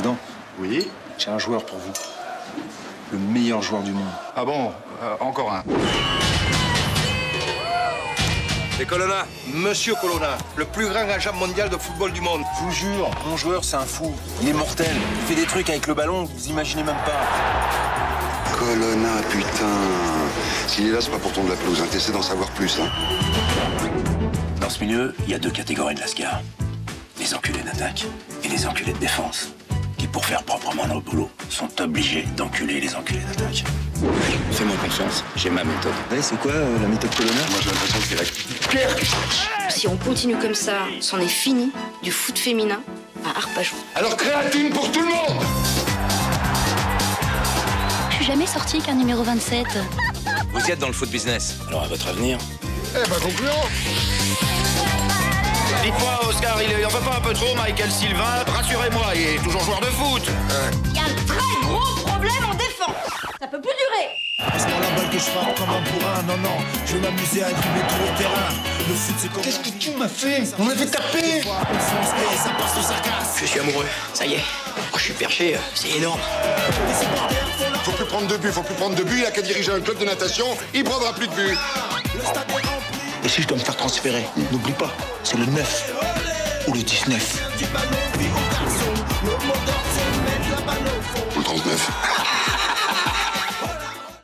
Président, Oui. j'ai un joueur pour vous. Le meilleur joueur du monde. Ah bon euh, Encore un. C'est Colonna, Monsieur Colonna, le plus grand agent mondial de football du monde. Je vous jure, mon joueur, c'est un fou. Il est mortel. Il fait des trucs avec le ballon que vous imaginez même pas. Colonna, putain. S'il est là, c'est pas pour ton de la pelouse. Hein. T'essaies d'en savoir plus. Hein. Dans ce milieu, il y a deux catégories de lascar. Les enculés d'attaque et les enculés de défense. Pour faire proprement leur boulot, sont obligés d'enculer les enculés d'attaque. Fais-moi confiance, j'ai ma méthode. c'est quoi euh, la méthode Colonna Moi, j'ai l'impression que c'est la Si on continue comme ça, c'en est fini du foot féminin à Arpajon. Alors créatine pour tout le monde Je suis jamais sortie qu'un numéro 27. Vous êtes dans le foot business? Alors à votre avenir, Eh ben, concluons pas un peu trop, Michael Sylvain Rassurez-moi, il est toujours joueur de foot. Il y a un très gros problème en défense. Ça peut plus durer. C'est pas la balle que je frappe comme un bourrin, non, non. Je vais m'amuser à dribbler tout le terrain. Le foot, c'est comme. Qu'est-ce que tu m'as fait? On m'a fait taper Ça passe je suis amoureux. Ça y est. Oh, je suis perché, c'est énorme. Faut plus prendre de but, faut plus prendre de but. Il a qu'à diriger un club de natation, il prendra plus de but. Le stade est rempli. Et si je dois me faire transférer, n'oublie pas, c'est le 9 le 19.